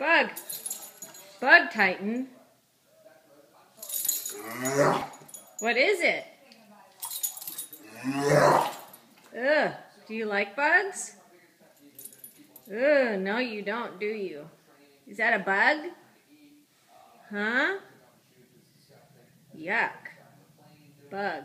Bug. Bug Titan. What is it? Ugh. Do you like bugs? Ugh, no you don't, do you? Is that a bug? Huh? Yuck. Bug.